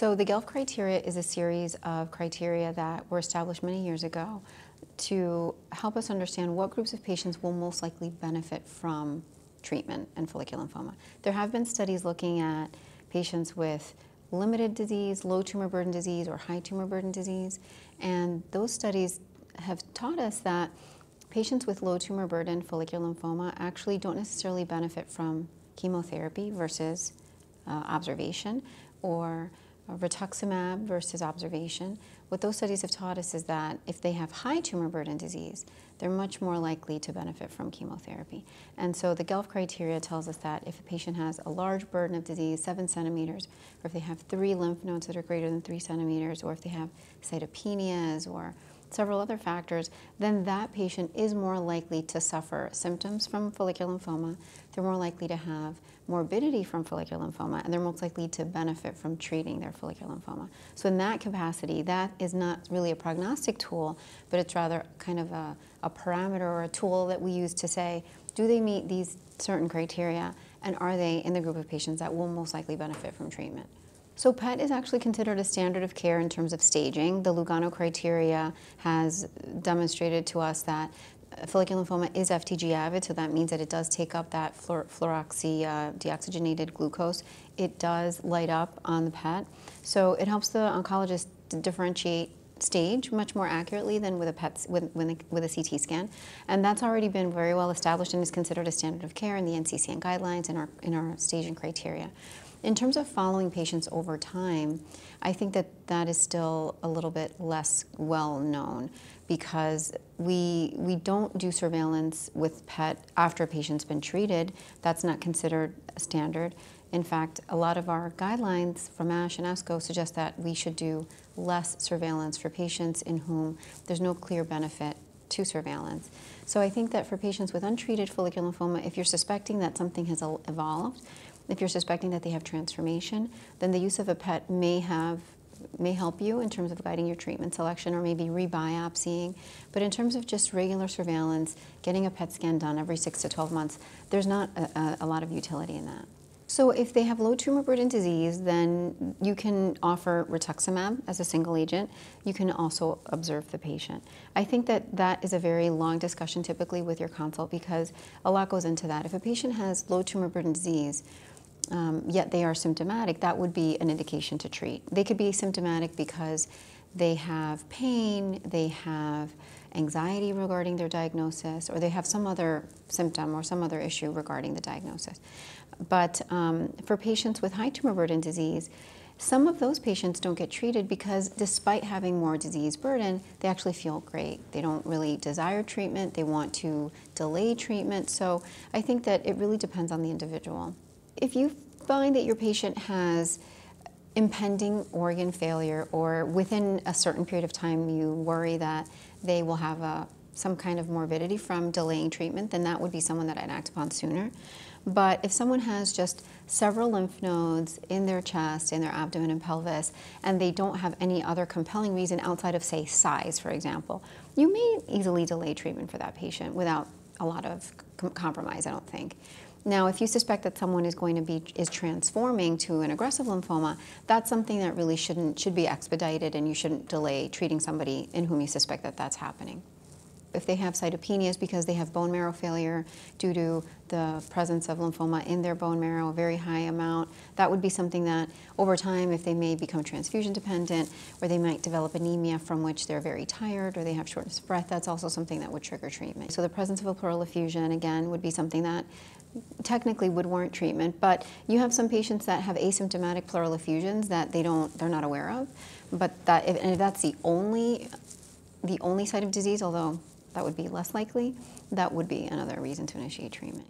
So the GELF criteria is a series of criteria that were established many years ago to help us understand what groups of patients will most likely benefit from treatment in follicular lymphoma. There have been studies looking at patients with limited disease, low tumor burden disease, or high tumor burden disease, and those studies have taught us that patients with low tumor burden follicular lymphoma actually don't necessarily benefit from chemotherapy versus uh, observation or rituximab versus observation. What those studies have taught us is that if they have high tumor burden disease, they're much more likely to benefit from chemotherapy. And so the GELF criteria tells us that if a patient has a large burden of disease, seven centimeters, or if they have three lymph nodes that are greater than three centimeters, or if they have cytopenias or several other factors, then that patient is more likely to suffer symptoms from follicular lymphoma. They're more likely to have morbidity from follicular lymphoma, and they're most likely to benefit from treating their follicular lymphoma. So in that capacity, that is not really a prognostic tool, but it's rather kind of a, a parameter or a tool that we use to say, do they meet these certain criteria, and are they in the group of patients that will most likely benefit from treatment? So PET is actually considered a standard of care in terms of staging. The Lugano criteria has demonstrated to us that follicular lymphoma is FDG avid, so that means that it does take up that fluor fluoroxy uh, deoxygenated glucose. It does light up on the PET, so it helps the oncologist differentiate stage much more accurately than with a PET with, with a CT scan, and that's already been very well established and is considered a standard of care in the NCCN guidelines and our in our staging criteria. In terms of following patients over time, I think that that is still a little bit less well known because we, we don't do surveillance with PET after a patient's been treated. That's not considered a standard. In fact, a lot of our guidelines from ASH and ASCO suggest that we should do less surveillance for patients in whom there's no clear benefit to surveillance. So I think that for patients with untreated follicular lymphoma, if you're suspecting that something has evolved, if you're suspecting that they have transformation, then the use of a PET may have may help you in terms of guiding your treatment selection or maybe rebiopsying. But in terms of just regular surveillance, getting a PET scan done every 6 to 12 months, there's not a, a lot of utility in that. So if they have low tumor burden disease, then you can offer rituximab as a single agent. You can also observe the patient. I think that that is a very long discussion typically with your consult because a lot goes into that. If a patient has low tumor burden disease, um, yet they are symptomatic, that would be an indication to treat. They could be symptomatic because they have pain, they have anxiety regarding their diagnosis, or they have some other symptom or some other issue regarding the diagnosis. But um, for patients with high tumor burden disease, some of those patients don't get treated because despite having more disease burden, they actually feel great. They don't really desire treatment, they want to delay treatment. So I think that it really depends on the individual. If you find that your patient has impending organ failure or within a certain period of time you worry that they will have a, some kind of morbidity from delaying treatment, then that would be someone that I'd act upon sooner. But if someone has just several lymph nodes in their chest, in their abdomen and pelvis, and they don't have any other compelling reason outside of, say, size, for example, you may easily delay treatment for that patient without a lot of compromise, I don't think. Now, if you suspect that someone is going to be is transforming to an aggressive lymphoma, that's something that really shouldn't should be expedited, and you shouldn't delay treating somebody in whom you suspect that that's happening. If they have cytopenias because they have bone marrow failure due to the presence of lymphoma in their bone marrow, a very high amount, that would be something that over time, if they may become transfusion dependent, or they might develop anemia from which they're very tired or they have shortness of breath, that's also something that would trigger treatment. So the presence of a pleural effusion, again, would be something that technically would warrant treatment, but you have some patients that have asymptomatic pleural effusions that they don't, they're not aware of. But that, if, and if that's the only, the only site of disease, although that would be less likely, that would be another reason to initiate treatment.